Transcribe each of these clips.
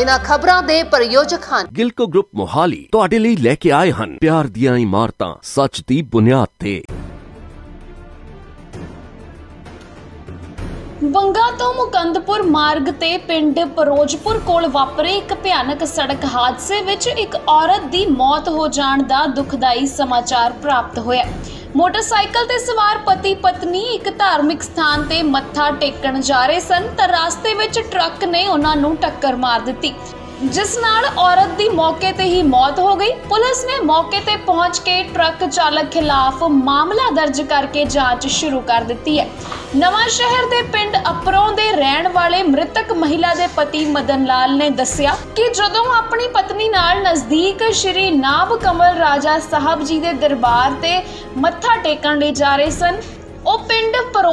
ਇਹਨਾਂ ਖਬਰਾਂ ਦੇ ਪ੍ਰਯੋਜਕ ਹਨ। ਗਿਲਕੋ ਗਰੁੱਪ ਮੋਹਾਲੀ ਤੁਹਾਡੇ ਲਈ ਲੈ ਕੇ ਆਏ ਹਨ। ਪਿਆਰ ਦੀਆਂ ਇਮਾਰਤਾਂ ਸੱਚ ਦੀ ਬੁਨਿਆਦ ਤੇ। ਬੰਗਾ ਤੋਂ ਮੁਕੰਦਪੁਰ ਮਾਰਗ ਤੇ ਪਿੰਡ ਪਰੋਜਪੁਰ ਕੋਲ ਵਾਪਰੇ ਇੱਕ ਭਿਆਨਕ ਸੜਕ ਹਾਦਸੇ ਵਿੱਚ ਇੱਕ ਔਰਤ ਦੀ ਮੌਤ ਹੋ ਜਾਣ ਦਾ ਦੁਖਦਾਈ ਸਮਾਚਾਰ ਪ੍ਰਾਪਤ ਹੋਇਆ। ਮੋਟਰਸਾਈਕਲ ਤੇ ਸਵਾਰ ਪਤੀ ਪਤਨੀ ਇੱਕ ਧਾਰਮਿਕ ਸਥਾਨ ਤੇ ਮੱਥਾ ਟੇਕਣ ਜਾ ਰਹੇ ਸਨ ਤਾਂ ਰਸਤੇ ਵਿੱਚ ਟਰੱਕ ਨੇ ਉਹਨਾਂ ਨੂੰ ਟੱਕਰ ਮਾਰ ਦਿੱਤੀ। ਜਿਸ ਨਾਲ ਔਰਤ ਦੀ ਮੌਕੇ ਤੇ ਹੀ ਮੌਤ ਹੋ ਗਈ। ਪੁਲਿਸ ਨੇ ਮੌਕੇ ਤੇ ਪਹੁੰਚ ਕੇ ਟਰੱਕ ਚਾਲਕ ਖਿਲਾਫ ਮਾਮਲਾ ਦਰਜ ਕਰਕੇ ਜਾਂਚ ਸ਼ੁਰੂ ਕਰ ਦਿੱਤੀ ਹੈ। ਨਵਾਂ ਸ਼ਹਿਰ ਦੇ ਪਿੰਡ ਅਪਰੋਂ ਦੇ ਰਹਿਣ ਵਾਲੇ ਮ੍ਰਿਤਕ ਮਹਿਲਾ ਦੇ ਪਤੀ ਮਦਨ ਲਾਲ ਨੇ ਦੱਸਿਆ ਕਿ ਜਦੋਂ ਆਪਣੀ ਪਤਨੀ ਨਾਲ ਨਜ਼ਦੀਕ ਸ਼੍ਰੀ ਨਾਭ ਕਮਲ ਰਾਜਾ ਸਾਹਿਬ ਜੀ ਦੇ ਦਰਬਾਰ ਤੇ ਮੱਥਾ ਟੇਕਣ ਲਈ ਜਾ ਰਹੇ ਸਨ, ਉਹ ਪਿੰਡ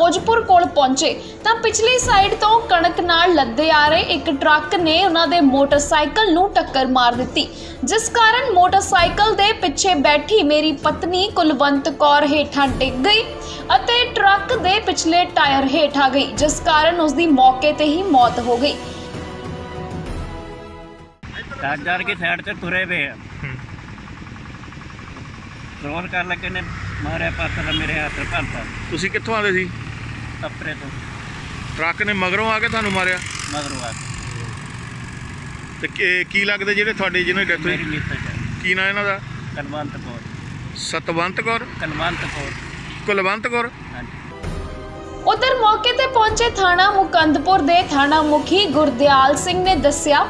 ਫਿਰੋਜ਼ਪੁਰ ਕੋਲ ਪਹੁੰਚੇ ਤਾਂ ਪਿਛਲੀ ਸਾਈਡ ਤੋਂ ਕਣਕ ਨਾਲ ਲੱਦੇ ਆ ਰਹੇ ਇੱਕ ਟਰੱਕ ਨੇ ਉਹਨਾਂ ਦੇ ਮੋਟਰਸਾਈਕਲ ਨੂੰ ਟੱਕਰ ਮਾਰ ਦਿੱਤੀ। ਜਿਸ ਕਾਰਨ ਮੋਟਰਸਾਈਕਲ ਦੇ ਪਿੱਛੇ ਬੈਠੀ ਮੇਰੀ ਪਤਨੀ ਕੁਲਵੰਤ ਕੌਰ ਹੇਠਾਂ ਡਿੱਗ ਗਈ ਅਤੇ ਟਰੱਕ ਦੇ ਪਿਛਲੇ ਟਾਇਰ ਹੇਠ ਆ ਗਈ ਜਿਸ ਕਾਰਨ ਉਸ ਦੀ ਮੌਕੇ ਤੇ ਹੀ ਮੌਤ ਹੋ ਗਈ। ਡਰ ਡਰ ਕੇ ਸਾਈਡ ਤੇ ਤੁਰੇ ਵੇ ਆ। ਕ੍ਰੋਸ ਕਰ ਲੱਗੇ ਨੇ ਮਾਰਿਆ ਪੱਥਰ ਮੇਰੇ ਹੱਥ ਭਰਤਾ ਤੁਸੀਂ ਕਿੱਥੋਂ ਆਦੇ ਸੀ? ਕੱਪੜੇ ਤੋਂ। ਟਰੱਕ ਨੇ ਮਗਰੋਂ ਆ ਕੇ ਤੁਹਾਨੂੰ ਮਾਰਿਆ? ਮਗਰੋਂ ਆ ਤੇ ਕੀ- ਕੀ ਲੱਗਦੇ ਜਿਹੜੇ ਤੁਹਾਡੇ ਜਿਹਨੇ ਡੈਥ ਮੇਰੀ ਹੋਈ? ਮਿੱਤਰ ਕੀ ਨਾਂ ਇਹਨਾਂ ਦਾ? ਕਨਵੰਤ ਕੌਰ। ਸਤਵੰਤ ਕੌਰ? ਕਨਵੰਤ ਕੌਰ। ਕੁਲਵੰਤ ਕੌਰ? ਹਾਂਜੀ। ਉਧਰ ਮੌਕੇ ਤੇ ਪਹੁੰਚੇ ਥਾਣਾ ਮੁਕੰਦਪੁਰ ਦੇ ਥਾਣਾ ਮੁਖੀ ਗੁਰਦਿਆਲ ਸਿੰਘ ਨੇ ਦੱਸਿਆ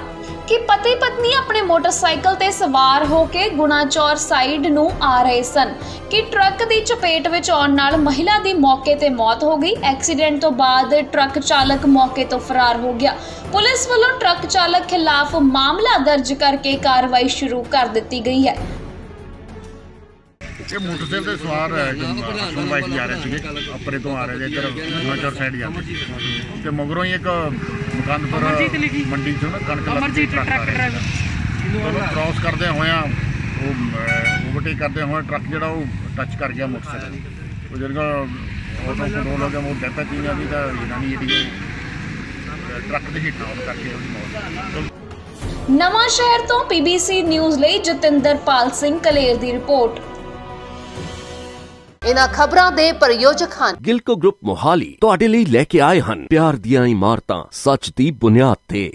ਕਿ ਪਤੀ ਪਤਨੀ ਆਪਣੇ ਮੋਟਰਸਾਈਕਲ ਤੇ ਸਵਾਰ ਹੋ ਕੇ ਗੁਣਾਚੌਰ ਸਾਈਡ ਨੂੰ ਆ ਰਹੇ ਸਨ ਕਿ ਟਰੱਕ ਦੀ ਚਪੇਟ ਵਿੱਚ ਆਉਣ ਨਾਲ ਮਹਿਲਾ ਦੀ ਮੌਕੇ ਤੇ ਮੌਤ ਹੋ ਗਈ। ਐਕਸੀਡੈਂਟ ਤੋਂ ਬਾਅਦ ਟਰੱਕ ਚਾਲਕ ਮੌਕੇ ਤੋਂ ਫਰਾਰ ਹੋ ਗਿਆ। ਪੁਲਿਸ ਵੱਲੋਂ ਟਰੱਕ ਚਾਲਕ ਖਿਲਾਫ ਮਾਮਲਾ ਦਰਜ ਕਰਕੇ ਕਾਰਵਾਈ ਸ਼ੁਰੂ ਕਰ ਦਿੱਤੀ ਗਈ ਹੈ। ਇਹ ਮੋਟਰਸਾਈਕਲ ਤੇ ਸਵਾਰ ਹਸਬੰਡ ਵਾਈਫ ਜਾ ਰਹੇ ਸੀਗੇ ਆਪਰੇ ਤੋਂ ਆ ਰਹੇ ਸੀ ਇੱਧਰ ਹਿਮਾਚਲ ਸਾਈਡ ਜਾਂਦੇ ਸੀ ਤੇ ਮਗਰੋਂ ਹੀ ਇੱਕ ਮੁਕੰਦਪੁਰ ਮੰਡੀ ਚੋਂ ਨਾ ਕਣਕ ਲੱਗ ਟਰੱਕ ਡਰਾਈਵਰ। ਉਹਨੂੰ ਕ੍ਰਾਸ ਕਰਦੇ ਹੋਇਆਂ ਉਹ ਓਵਰਟੇਕ ਕਰਦੇ ਹੋਏ ਟਰੱਕ ਜਿਹੜਾ ਉਹ ਟੱਚ ਕਰ ਗਿਆ ਮੋਟਰਸਾਈਕਲ ਉਹ ਜਿਹੜਾ ਆਟੋ ਕੰਟਰੋਲ ਹੋ ਗਿਆ ਉਹ ਡੈਪਾ ਚੀਜ਼ਾਂ ਦੀ ਤਾਂ ਜਨਾਨੀ ਜਿਹੜੀ ਟਰੱਕ ਦੇ ਹਿੱਟ ਆਉਣ ਕਰਕੇ ਉਹਦੀ ਮੌਤ ਹੋ ਗਈ। ਨਵਾਂ ਸ਼ਹਿਰ ਤੋਂ ਪੀਬੀਸੀ ਨਿਊਜ਼ ਲਈ ਜਤਿੰਦਰਪਾਲ ਸਿੰਘ ਕਲੇਰ ਦੀ ਰਿਪੋਰਟ। ਇਹਨਾਂ ਖਬਰਾਂ ਦੇ ਪ੍ਰਯੋਜਕ ਹਨ। ਗਿਲਕੋ ਗਰੁੱਪ ਮੋਹਾਲੀ ਤੁਹਾਡੇ ਲਈ ਲੈ ਕੇ ਆਏ ਹਨ। ਪਿਆਰ ਦੀਆਂ ਇਮਾਰਤਾਂ, ਸੱਚ ਦੀ ਬੁਨਿਆਦ ਤੇ।